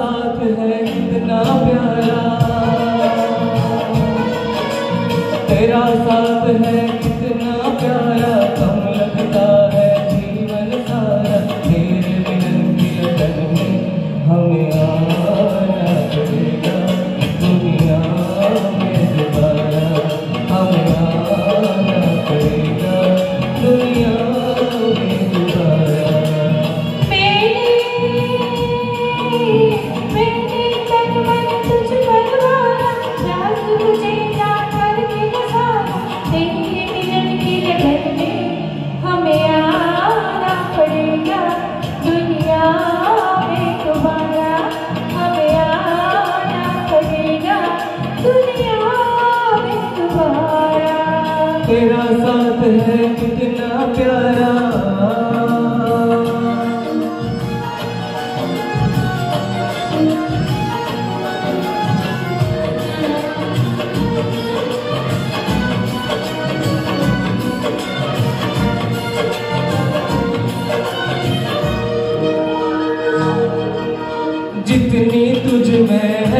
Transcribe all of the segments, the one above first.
साथ है कितना प्यारा। तेरा साथ है तेरा साथ है कितना प्यारा। जितनी तुझ में है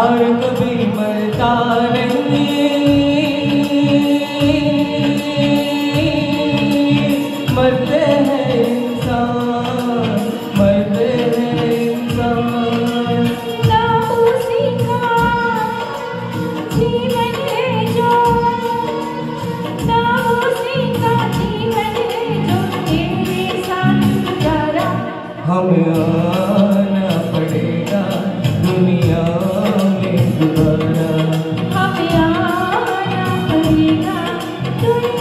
प्यार कभी मरता नहीं। मरते हैं इंसान, मरते हैं इंसान। जीवन है जो का जीवन Thank you.